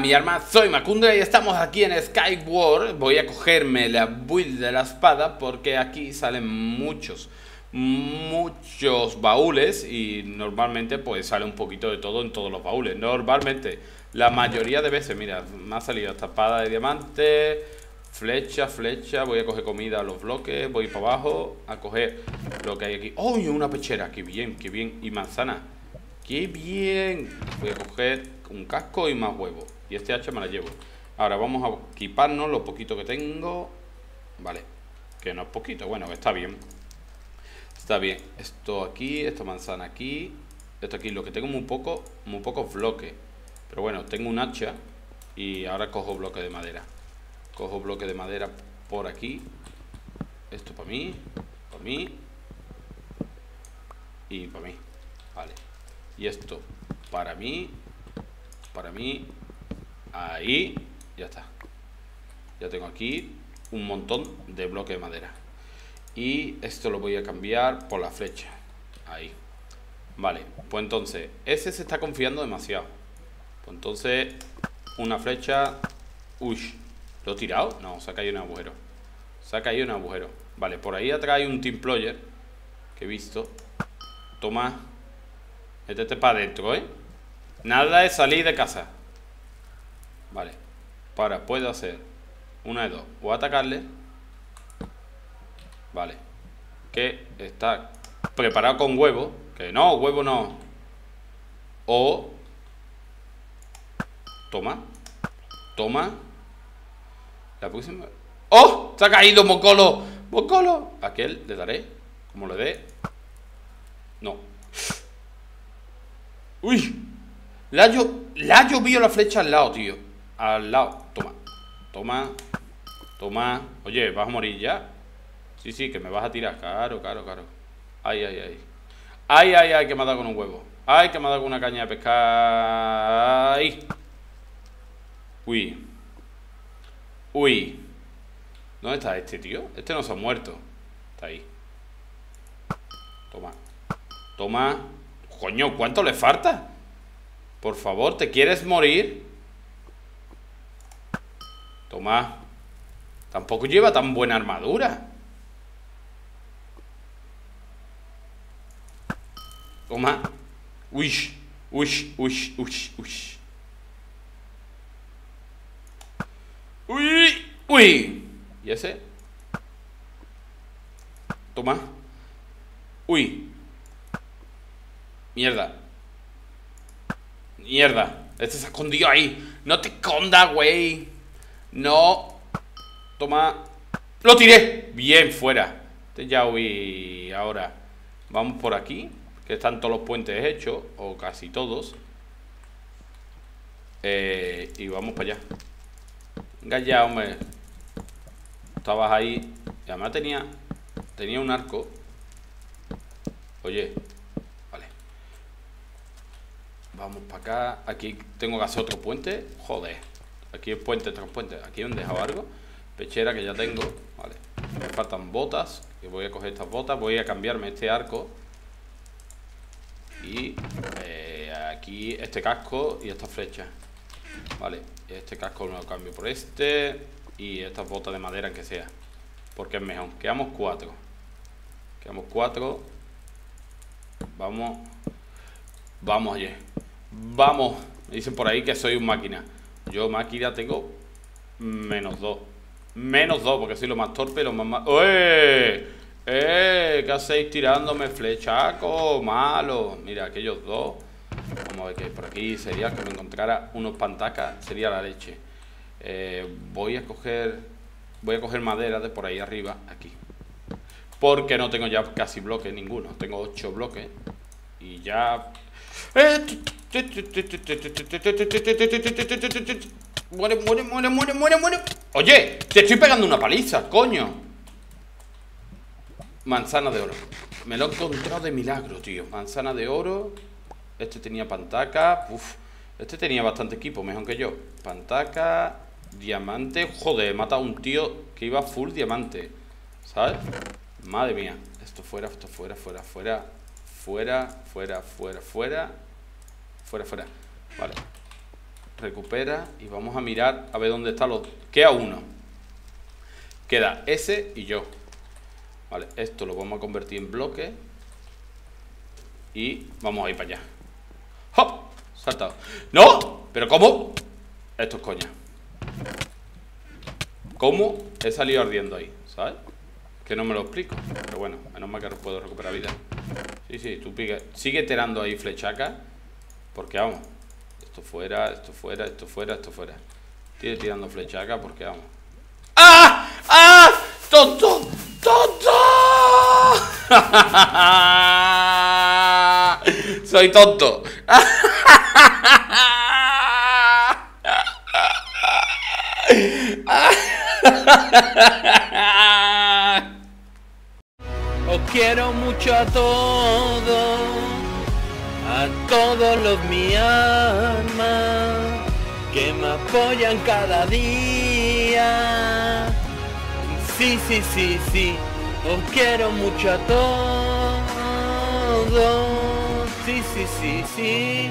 mi arma? Soy Macundra y estamos aquí en Skyward. Voy a cogerme la build de la espada porque aquí salen muchos, muchos baúles y normalmente pues sale un poquito de todo en todos los baúles. Normalmente, la mayoría de veces, mira, me ha salido esta espada de diamante, flecha, flecha, voy a coger comida a los bloques, voy para abajo a coger lo que hay aquí. ¡Oh, una pechera! ¡Qué bien, qué bien! Y manzana. ¡Qué bien! Voy a coger un casco y más huevos. Y este hacha me la llevo. Ahora vamos a equiparnos lo poquito que tengo. Vale. Que no es poquito. Bueno, está bien. Está bien. Esto aquí, esta manzana aquí. Esto aquí. Lo que tengo muy poco, muy pocos bloques. Pero bueno, tengo un hacha. Y ahora cojo bloque de madera. Cojo bloque de madera por aquí. Esto para mí. Para mí. Y para mí. Vale. Y esto para mí, para mí, ahí, ya está. Ya tengo aquí un montón de bloques de madera. Y esto lo voy a cambiar por la flecha. Ahí. Vale, pues entonces, ese se está confiando demasiado. Pues entonces, una flecha... Uy, ¿lo he tirado? No, se ha un agujero. Se ha un agujero. Vale, por ahí atrás hay un team player que he visto. Toma Métete para adentro, ¿eh? Nada de salir de casa. Vale. Para, puedo hacer una de dos. O atacarle. Vale. Que está preparado con huevo. Que no, huevo no. O... Toma. Toma. La próxima... ¡Oh! ¡Se ha caído, Mocolo! ¡Mocolo! Aquel le daré. Como le dé. No. Uy, la, ha llovido la flecha al lado, tío. Al lado. Toma. Toma. Toma. Oye, ¿vas a morir ya? Sí, sí, que me vas a tirar. Claro, claro, claro. Ay, ay, ay. Ay, ay, ay, que me ha dado con un huevo. Ay, que me ha dado con una caña de pescar. Ay. Uy. Uy. ¿Dónde está este, tío? Este no se ha muerto. Está ahí. Toma. Toma. Coño, ¿cuánto le falta? Por favor, ¿te quieres morir? Toma. Tampoco lleva tan buena armadura. Toma. Uy, uy, uy, uy, uy. Uy, uy. ¿Y ese? Toma. Uy. Mierda. Mierda. Este se ha escondido ahí. No te escondas, güey. No. Toma. ¡Lo tiré! Bien, fuera. Este ya voy ahora. Vamos por aquí. Que están todos los puentes hechos. O casi todos. Eh, y vamos para allá. Venga ya, hombre. Estabas ahí. Y además tenía. Tenía un arco. Oye. Vamos para acá. Aquí tengo que hacer otro puente. Joder. Aquí es puente tras puente. Aquí he dejado algo. Pechera que ya tengo. Vale. Me faltan botas. Que voy a coger estas botas. Voy a cambiarme este arco. Y eh, aquí este casco y esta flecha. Vale. Este casco lo cambio por este. Y estas botas de madera que sea. Porque es mejor. Quedamos cuatro. Quedamos cuatro. Vamos. Vamos, oye. Vamos, me dicen por ahí que soy un máquina. Yo máquina tengo menos dos. Menos dos, porque soy lo más torpe, lo más... ¡Eh! ¡Eh! ¿Qué hacéis tirándome flechaco? Malo. Mira, aquellos dos. Vamos a ver qué por aquí. Sería que me encontrara unos pantacas. Sería la leche. Eh, voy a coger... Voy a coger madera de por ahí arriba, aquí. Porque no tengo ya casi bloques ninguno. Tengo ocho bloques. Y ya... ¡Eh! Muere, muere, muere, muere, muere, muere. Oye, te estoy pegando una paliza, coño. Manzana de oro. Me lo he encontrado de milagro, tío. Manzana de oro. Este tenía pantaca. Este tenía bastante equipo, mejor que yo. Pantaca. Diamante. Joder, he matado a un tío que iba full diamante. ¿Sabes? Madre mía. Esto fuera, esto fuera, fuera, fuera. Fuera, fuera, fuera, fuera. Fuera, fuera. Vale. recupera y vamos a mirar a ver dónde están los... Queda uno. Queda ese y yo. Vale, esto lo vamos a convertir en bloque. Y vamos a ir para allá. ¡Hop! Saltado. ¡No! ¿Pero cómo? Esto es coña. ¿Cómo he salido ardiendo ahí? ¿Sabes? Que no me lo explico. Pero bueno, menos mal que puedo recuperar vida. Sí, sí, tú pica. Sigue tirando ahí flechaca. Porque vamos. Esto fuera, esto fuera, esto fuera, esto fuera. Sigue tirando flechaca porque vamos. ¡Ah! ¡Ah! ¡Tonto! ¡Tonto! Soy tonto. Os quiero mucho a todos, a todos los mi alma, que me apoyan cada día. Sí, sí, sí, sí, os quiero mucho a todos. Sí, sí, sí, sí.